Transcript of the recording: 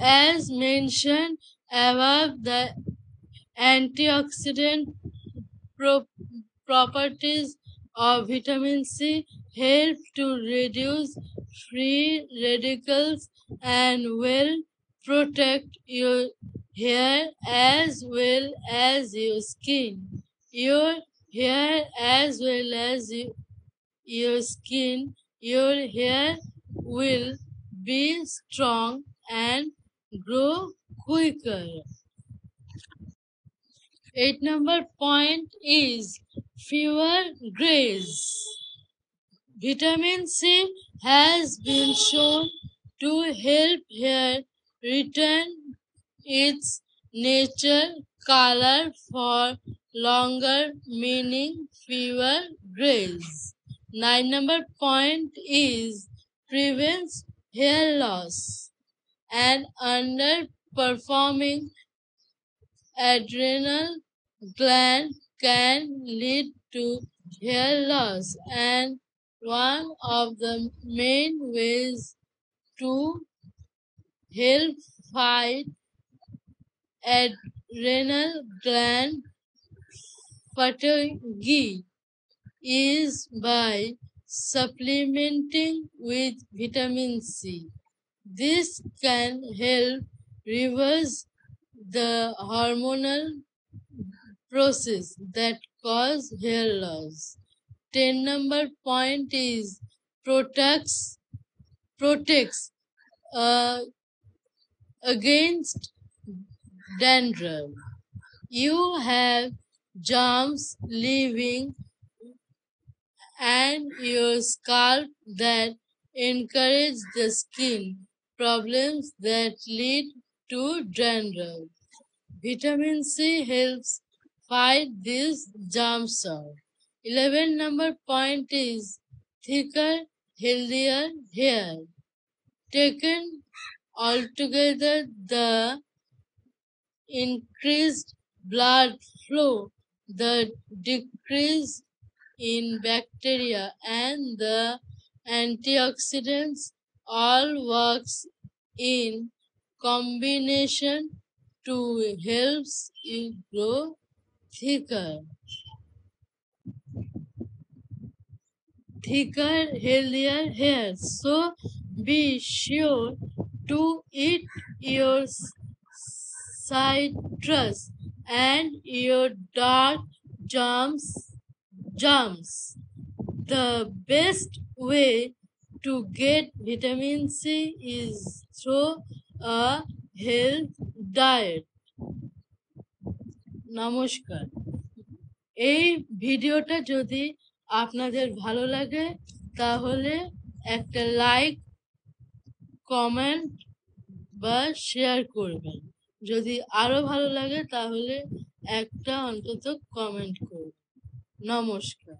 As mentioned above, the antioxidant pro- properties of vitamin C help to reduce free radicals and will protect your hair as well as your skin. Your hair as well as your skin, your hair will be strong and grow quicker. Eight number point is fewer grays. Vitamin C has been shown to help hair return its nature color for longer, meaning fewer grays. Nine number point is prevents hair loss and underperforming adrenal gland can lead to hair loss and one of the main ways to help fight adrenal gland fatigue is by supplementing with vitamin C. This can help reverse the hormonal process that cause hair loss. 10 number point is protects protects uh, against dandruff. You have germs living and your scalp that encourage the skin problems that lead to dandruff. Vitamin C helps fight these germs off. 11 number point is thicker, healthier hair. Taken altogether, the increased blood flow, the decrease in bacteria and the antioxidants all works in combination to helps it grow thicker. Thicker healthier hair. So be sure to eat your citrus and your dark jams jams. The best way to get vitamin C is through a health diet. নমস্কার এই ভিডিওটা যদি আপনাদের ভালো লাগে, তাহলে একটা like comment বা শেয়ার করবেন। যদি আরও ভালো লাগে, তাহলে একটা অন্তত কমেন্ট করবেন। নমস্কার